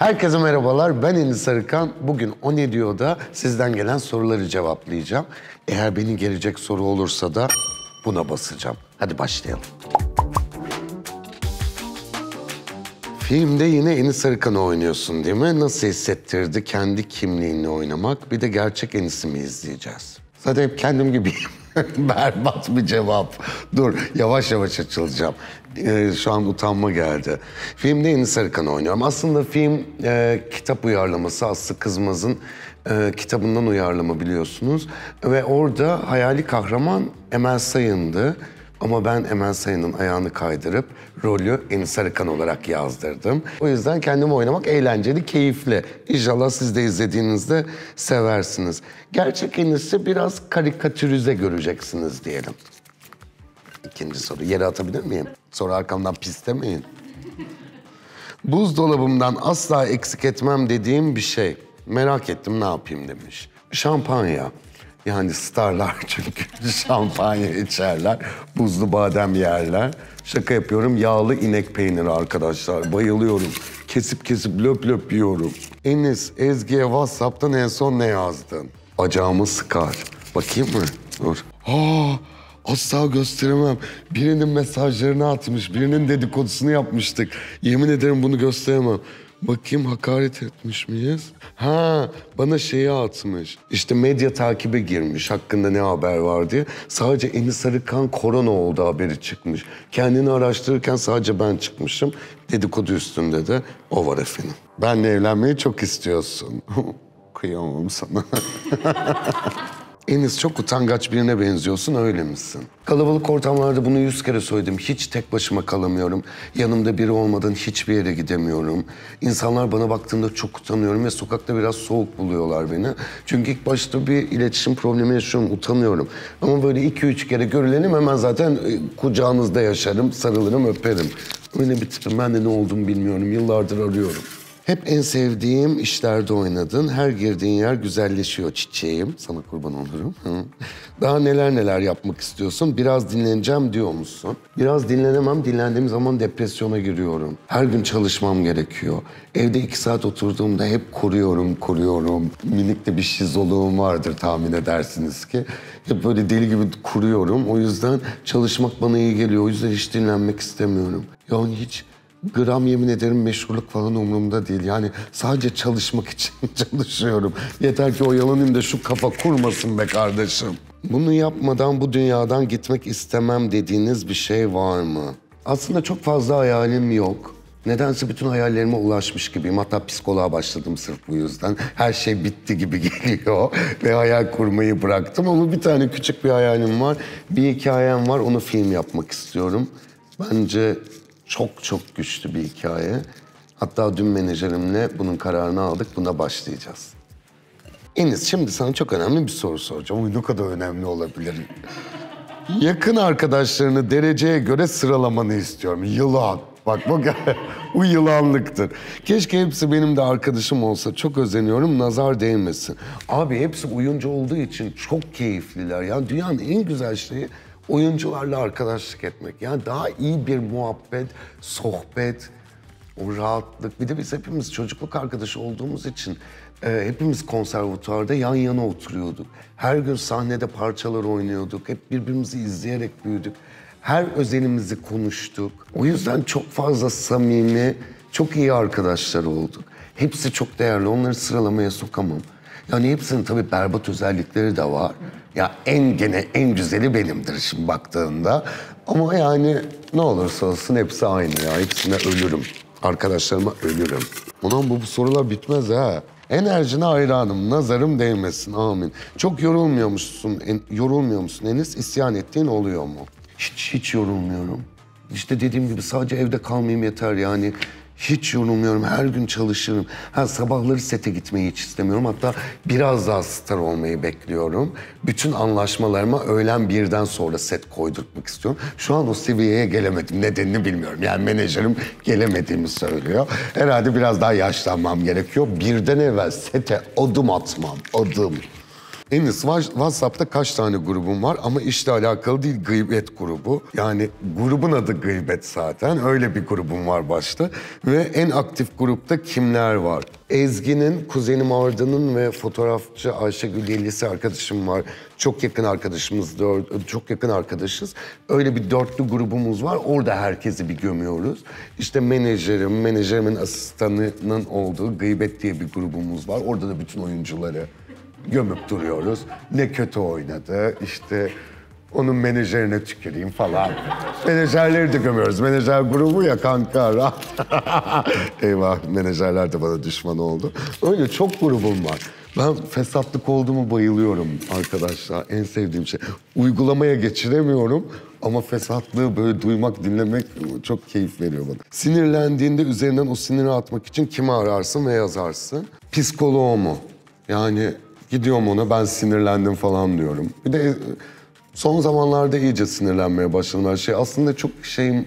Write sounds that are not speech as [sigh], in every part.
Herkese merhabalar. Ben Enis Sarıkan. Bugün O Ne Diyor'da sizden gelen soruları cevaplayacağım. Eğer beni gelecek soru olursa da buna basacağım. Hadi başlayalım. Filmde yine Enis Sarıkan'ı oynuyorsun değil mi? Nasıl hissettirdi kendi kimliğinle oynamak? Bir de gerçek Enis'i mi izleyeceğiz? Zaten hep kendim gibiyim. [laughs] Berbat bir cevap. Dur yavaş yavaş açılacağım. Ee, şu an utanma geldi. Filmde Enis Sarıkan'ı oynuyorum. Aslında film e, kitap uyarlaması. Aslı Kızmaz'ın e, kitabından uyarlama biliyorsunuz. Ve orada hayali kahraman Emel Sayın'dı. Ama ben Emel Sayın'ın ayağını kaydırıp rolü Enis Sarıkan olarak yazdırdım. O yüzden kendimi oynamak eğlenceli, keyifli. İnşallah siz de izlediğinizde seversiniz. Gerçek Enis'i biraz karikatürize göreceksiniz diyelim. İkinci soru. Yere atabilir miyim? Sonra arkamdan pis demeyin. Buzdolabımdan asla eksik etmem dediğim bir şey. Merak ettim ne yapayım demiş. Şampanya. Yani starlar [laughs] çünkü şampanya içerler. Buzlu badem yerler. Şaka yapıyorum. Yağlı inek peyniri arkadaşlar. Bayılıyorum. Kesip kesip löp löp yiyorum. Enis, Ezgi'ye WhatsApp'tan en son ne yazdın? Bacağımı sıkar. Bakayım mı? Dur. Aa, asla gösteremem. Birinin mesajlarını atmış, birinin dedikodusunu yapmıştık. Yemin ederim bunu gösteremem. Bakayım hakaret etmiş miyiz? Ha bana şeyi atmış. İşte medya takibe girmiş hakkında ne haber var diye. Sadece Enis Sarıkan korona oldu haberi çıkmış. Kendini araştırırken sadece ben çıkmışım. Dedikodu üstünde de o var efendim. Benle evlenmeyi çok istiyorsun. [laughs] Kıyamam sana. [laughs] Enis çok utangaç birine benziyorsun öyle misin? Kalabalık ortamlarda bunu yüz kere söyledim. Hiç tek başıma kalamıyorum. Yanımda biri olmadan hiçbir yere gidemiyorum. İnsanlar bana baktığında çok utanıyorum ve sokakta biraz soğuk buluyorlar beni. Çünkü ilk başta bir iletişim problemi yaşıyorum, utanıyorum. Ama böyle iki üç kere görülenim hemen zaten e, kucağınızda yaşarım, sarılırım, öperim. Öyle bir tipim. Ben de ne olduğumu bilmiyorum. Yıllardır arıyorum. Hep en sevdiğim işlerde oynadın. Her girdiğin yer güzelleşiyor çiçeğim. Sana kurban olurum. Daha neler neler yapmak istiyorsun? Biraz dinleneceğim diyor musun? Biraz dinlenemem. Dinlendiğim zaman depresyona giriyorum. Her gün çalışmam gerekiyor. Evde iki saat oturduğumda hep kuruyorum, kuruyorum. Minik de bir şizoluğum vardır tahmin edersiniz ki. Hep böyle deli gibi kuruyorum. O yüzden çalışmak bana iyi geliyor. O yüzden hiç dinlenmek istemiyorum. Yani hiç Gram yemin ederim meşhurluk falan umurumda değil. Yani sadece çalışmak için [laughs] çalışıyorum. Yeter ki oyalanayım da şu kafa kurmasın be kardeşim. Bunu yapmadan bu dünyadan gitmek istemem dediğiniz bir şey var mı? Aslında çok fazla hayalim yok. Nedense bütün hayallerime ulaşmış gibiyim. Hatta psikoloğa başladım sırf bu yüzden. Her şey bitti gibi [laughs] geliyor ve hayal kurmayı bıraktım. Ama bir tane küçük bir hayalim var. Bir hikayem var, onu film yapmak istiyorum. Bence çok çok güçlü bir hikaye. Hatta dün menajerimle bunun kararını aldık. Buna başlayacağız. Enis şimdi sana çok önemli bir soru soracağım. Oy ne kadar önemli olabilir. Yakın arkadaşlarını dereceye göre sıralamanı istiyorum. Yılan. Bak bu, [laughs] bu yılanlıktır. Keşke hepsi benim de arkadaşım olsa. Çok özeniyorum. Nazar değmesin. Abi hepsi oyuncu olduğu için çok keyifliler. Yani dünyanın en güzel şeyi oyuncularla arkadaşlık etmek. Yani daha iyi bir muhabbet, sohbet, o rahatlık. Bir de biz hepimiz çocukluk arkadaşı olduğumuz için e, hepimiz konservatuvarda yan yana oturuyorduk. Her gün sahnede parçalar oynuyorduk. Hep birbirimizi izleyerek büyüdük. Her özelimizi konuştuk. O yüzden çok fazla samimi, çok iyi arkadaşlar olduk. Hepsi çok değerli. Onları sıralamaya sokamam. Yani hepsinin tabii berbat özellikleri de var. Ya en gene en güzeli benimdir şimdi baktığında. Ama yani ne olursa olsun hepsi aynı ya. Hepsine ölürüm. Arkadaşlarıma ölürüm. Ulan bu, bu sorular bitmez ha. Enerjine hayranım, nazarım değmesin, amin. Çok yorulmuyor musun, en, yorulmuyor musun Enis? İsyan ettiğin oluyor mu? Hiç, hiç yorulmuyorum. İşte dediğim gibi sadece evde kalmayayım yeter yani. Hiç yorulmuyorum. Her gün çalışırım. Ha, sabahları sete gitmeyi hiç istemiyorum. Hatta biraz daha star olmayı bekliyorum. Bütün anlaşmalarıma öğlen birden sonra set koydurtmak istiyorum. Şu an o seviyeye gelemedim. Nedenini bilmiyorum. Yani menajerim gelemediğimi söylüyor. Herhalde biraz daha yaşlanmam gerekiyor. Birden evvel sete adım atmam. Adım. Enis WhatsApp'ta kaç tane grubum var ama işle alakalı değil gıybet grubu. Yani grubun adı gıybet zaten. Öyle bir grubum var başta. Ve en aktif grupta kimler var? Ezgi'nin, kuzenim Arda'nın ve fotoğrafçı Ayşegül Yelisi arkadaşım var. Çok yakın arkadaşımız, çok yakın arkadaşız. Öyle bir dörtlü grubumuz var. Orada herkesi bir gömüyoruz. İşte menajerim, menajerimin asistanının olduğu Gıybet diye bir grubumuz var. Orada da bütün oyuncuları gömüp duruyoruz. Ne kötü oynadı, işte onun menajerine tüküreyim falan. Menajerleri de gömüyoruz. Menajer grubu ya kanka. rahat. [laughs] Eyvah menajerler de bana düşman oldu. Öyle çok grubum var. Ben fesatlık olduğumu bayılıyorum arkadaşlar. En sevdiğim şey. Uygulamaya geçiremiyorum ama fesatlığı böyle duymak, dinlemek çok keyif veriyor bana. Sinirlendiğinde üzerinden o siniri atmak için kimi ararsın ve yazarsın? Psikoloğumu. Yani gidiyorum ona ben sinirlendim falan diyorum. Bir de son zamanlarda iyice sinirlenmeye başladım her şey. Aslında çok şeyim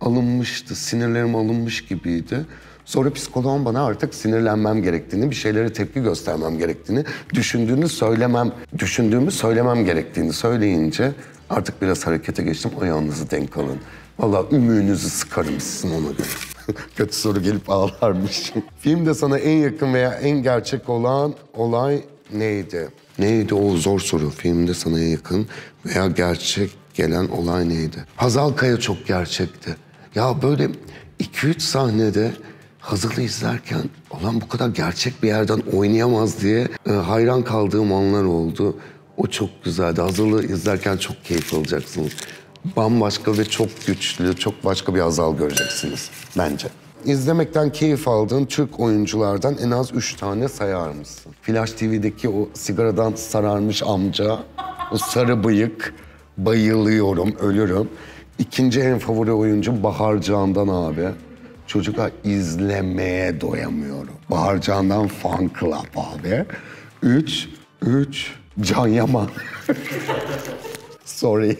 alınmıştı, sinirlerim alınmış gibiydi. Sonra psikoloğum bana artık sinirlenmem gerektiğini, bir şeylere tepki göstermem gerektiğini, düşündüğünü söylemem, düşündüğümü söylemem gerektiğini söyleyince artık biraz harekete geçtim. Ayağınızı denk alın. Vallahi ümüğünüzü sıkarım sizin ona göre. [laughs] Kötü soru gelip ağlarmış. Filmde sana en yakın veya en gerçek olan olay neydi? Neydi o zor soru. Filmde sana yakın veya gerçek gelen olay neydi? Hazal Kaya çok gerçekti. Ya böyle 2-3 sahnede Hazal'ı izlerken olan bu kadar gerçek bir yerden oynayamaz diye e, hayran kaldığım anlar oldu. O çok güzeldi. Hazal'ı izlerken çok keyif alacaksınız. Bambaşka ve çok güçlü, çok başka bir Hazal göreceksiniz bence. İzlemekten keyif aldığın Türk oyunculardan en az üç tane sayar mısın? Flash TV'deki o sigaradan sararmış amca, o sarı bıyık, bayılıyorum, ölürüm. İkinci en favori oyuncu Bahar Candan abi. Çocuklar izlemeye doyamıyorum. Bahar Candan Fan Club abi. Üç, üç, Can Yaman. [laughs] Sorry.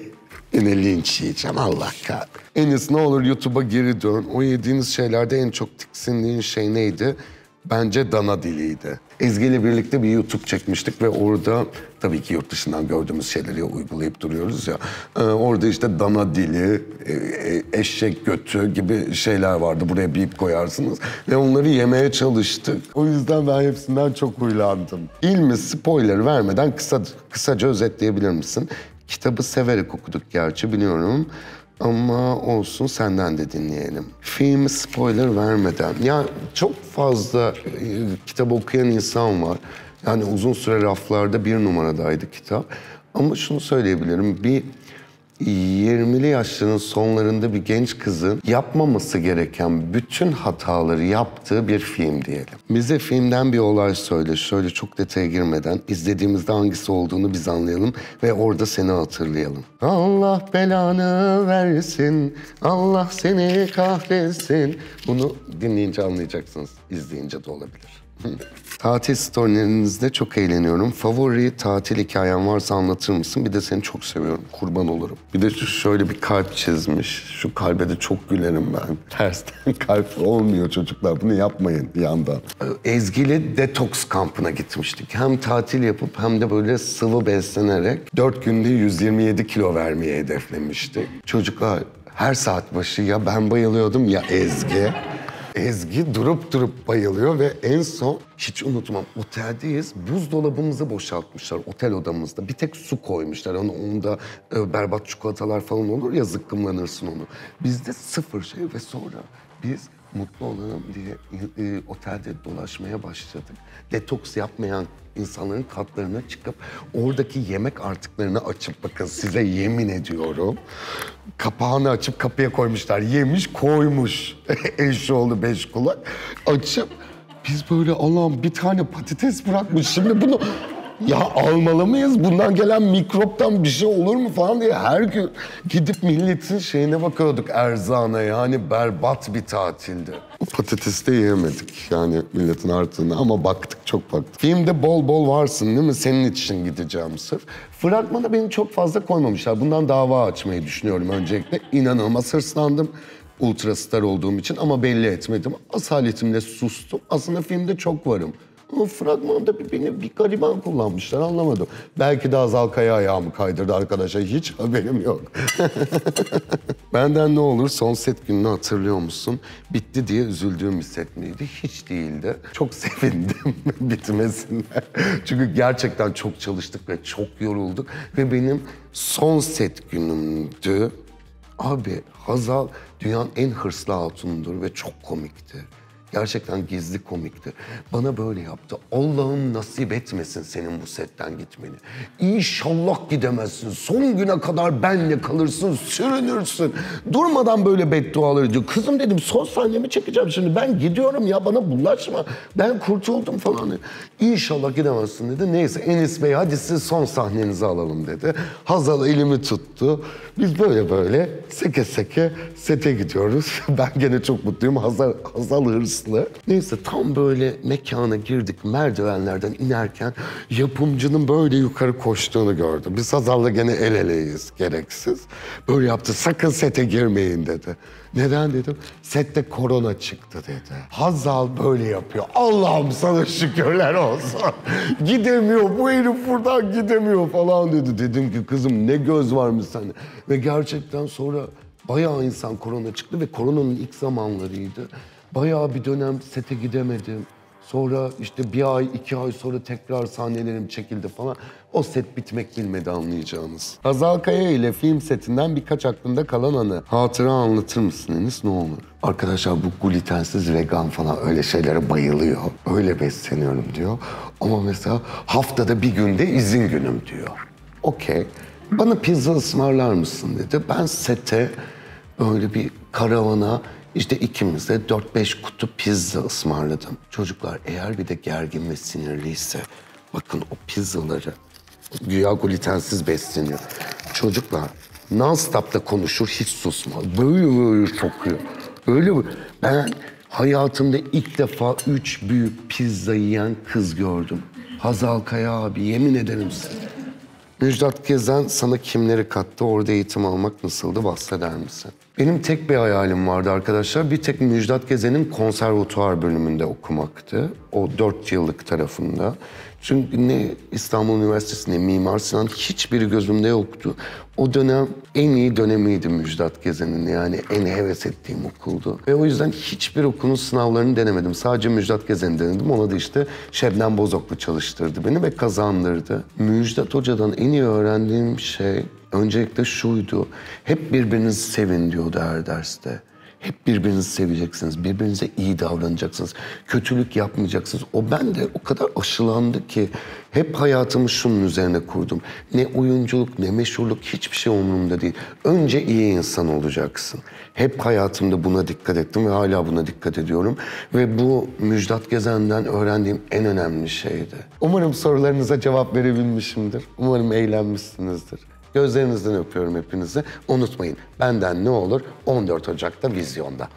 Yine linç yiyeceğim Allah kahretsin. Enis ne olur YouTube'a geri dön. O yediğiniz şeylerde en çok tiksindiğin şey neydi? Bence dana diliydi. Ezgi ile birlikte bir YouTube çekmiştik ve orada tabii ki yurt dışından gördüğümüz şeyleri uygulayıp duruyoruz ya. Ee, orada işte dana dili, e, e, eşek götü gibi şeyler vardı. Buraya bip koyarsınız ve onları yemeye çalıştık. O yüzden ben hepsinden çok huylandım. İlmi spoiler vermeden kısa kısaca özetleyebilir misin? Kitabı severek okuduk gerçi biliyorum. Ama olsun senden de dinleyelim. Film spoiler vermeden. Ya çok fazla e, kitap okuyan insan var. Yani uzun süre raflarda bir numaradaydı kitap. Ama şunu söyleyebilirim. Bir 20'li yaşların sonlarında bir genç kızın yapmaması gereken bütün hataları yaptığı bir film diyelim. Bize filmden bir olay söyle. Şöyle çok detaya girmeden izlediğimizde hangisi olduğunu biz anlayalım ve orada seni hatırlayalım. Allah belanı versin, Allah seni kahretsin. Bunu dinleyince anlayacaksınız, izleyince de olabilir. [laughs] tatil storylerinizde çok eğleniyorum. Favori tatil hikayen varsa anlatır mısın? Bir de seni çok seviyorum. Kurban olurum. Bir de şöyle bir kalp çizmiş. Şu kalbe de çok gülerim ben. [laughs] Tersten kalp olmuyor çocuklar. Bunu yapmayın yandan. Ezgi'yle detoks kampına gitmiştik. Hem tatil yapıp hem de böyle sıvı beslenerek 4 günde 127 kilo vermeye hedeflemiştik. Çocuklar her saat başı ya ben bayılıyordum ya Ezgi. Ezgi durup durup bayılıyor ve en son hiç unutmam oteldeyiz. Buzdolabımızı boşaltmışlar otel odamızda. Bir tek su koymuşlar. Onu onda e, berbat çikolatalar falan olur ya zıkkımlanırsın onu. Bizde sıfır şey ve sonra biz mutlu olalım diye e, otelde dolaşmaya başladık. Detoks yapmayan insanların katlarına çıkıp oradaki yemek artıklarını açıp bakın size yemin ediyorum. Kapağını açıp kapıya koymuşlar. Yemiş koymuş. [laughs] Eşoğlu beş kulak. Açıp biz böyle Allah'ım bir tane patates bırakmış. Şimdi bunu ya almalı mıyız? Bundan gelen mikroptan bir şey olur mu falan diye her gün gidip milletin şeyine bakıyorduk erzağına. Yani berbat bir tatildi. O patatesi de yiyemedik yani milletin artığını ama baktık çok baktık. Filmde bol bol varsın değil mi? Senin için gideceğim sırf. Fragmana beni çok fazla koymamışlar. Bundan dava açmayı düşünüyorum öncelikle. İnanılmaz hırslandım ultrastar olduğum için ama belli etmedim. Asaletimle sustum. Aslında filmde çok varım. Ama fragmanda bir, beni bir gariban kullanmışlar anlamadım. Belki de Azal Kaya ayağımı kaydırdı arkadaşa hiç haberim yok. [laughs] Benden ne olur son set gününü hatırlıyor musun? Bitti diye üzüldüğüm bir set miydi? Hiç değildi. Çok [laughs] sevindim bitmesine. Çünkü gerçekten çok çalıştık ve çok yorulduk. Ve benim son set günümdü. Abi Hazal dünyanın en hırslı hatunundur ve çok komikti. Gerçekten gizli komikti. Bana böyle yaptı. Allah'ım nasip etmesin senin bu setten gitmeni. İnşallah gidemezsin. Son güne kadar benle kalırsın, sürünürsün. Durmadan böyle beddualar ediyor. Kızım dedim son sahnemi çekeceğim şimdi. Ben gidiyorum ya bana bulaşma. Ben kurtuldum falan. İnşallah gidemezsin dedi. Neyse Enis Bey hadi siz son sahnenizi alalım dedi. Hazal elimi tuttu. Biz böyle böyle seke seke sete gidiyoruz. [laughs] Ben gene çok mutluyum. Hazal, Hazal hırslı. Neyse tam böyle mekana girdik. Merdivenlerden inerken yapımcının böyle yukarı koştuğunu gördüm. Biz Hazal'la gene el eleyiz gereksiz. Böyle yaptı sakın sete girmeyin dedi. Neden dedim? Sette korona çıktı dedi. Hazal böyle yapıyor. Allah'ım sana şükürler olsun. [laughs] Gidemiyor bu herif buradan gidemiyor falan dedi. Dedim ki kızım ne göz varmış sende. Ve gerçekten sonra bayağı insan korona çıktı ve koronanın ilk zamanlarıydı. Bayağı bir dönem sete gidemedim. Sonra işte bir ay, iki ay sonra tekrar sahnelerim çekildi falan. O set bitmek bilmedi anlayacağınız. Hazal Kaya ile film setinden birkaç aklında kalan anı. Hatıra anlatır mısın Enis ne olur? Arkadaşlar bu glutensiz vegan falan öyle şeylere bayılıyor. Öyle besleniyorum diyor. Ama mesela haftada bir günde izin günüm diyor. Okey. Bana pizza ısmarlar mısın dedi. Ben sete böyle bir karavana işte ikimiz de 4-5 kutu pizza ısmarladım. Çocuklar eğer bir de gergin ve sinirliyse bakın o pizzaları güya glutensiz besleniyor. Çocuklar non-stop'ta konuşur hiç susmaz. Böyle böyle sokuyor. Öyle mi? Ben hayatımda ilk defa üç büyük pizza yiyen kız gördüm. Hazal Kaya abi yemin ederim size. Müjdat Gezen sana kimleri kattı, orada eğitim almak nasıldı bahseder misin? Benim tek bir hayalim vardı arkadaşlar. Bir tek Müjdat Gezen'in konservatuar bölümünde okumaktı. O dört yıllık tarafında. Çünkü ne İstanbul Üniversitesi ne Mimar Sinan hiçbiri gözümde yoktu. O dönem en iyi dönemiydi Müjdat Gezen'in yani en heves ettiğim okuldu. Ve o yüzden hiçbir okulun sınavlarını denemedim. Sadece Müjdat Gezen'i denedim. Ona da işte Şebnem Bozoklu çalıştırdı beni ve kazandırdı. Müjdat Hoca'dan en iyi öğrendiğim şey öncelikle şuydu. Hep birbirinizi sevin diyordu her derste. Hep birbirinizi seveceksiniz, birbirinize iyi davranacaksınız, kötülük yapmayacaksınız. O ben de o kadar aşılandı ki hep hayatımı şunun üzerine kurdum. Ne oyunculuk ne meşhurluk hiçbir şey umurumda değil. Önce iyi insan olacaksın. Hep hayatımda buna dikkat ettim ve hala buna dikkat ediyorum. Ve bu Müjdat Gezen'den öğrendiğim en önemli şeydi. Umarım sorularınıza cevap verebilmişimdir. Umarım eğlenmişsinizdir. Gözlerinizden öpüyorum hepinizi. Unutmayın benden ne olur 14 Ocak'ta vizyonda.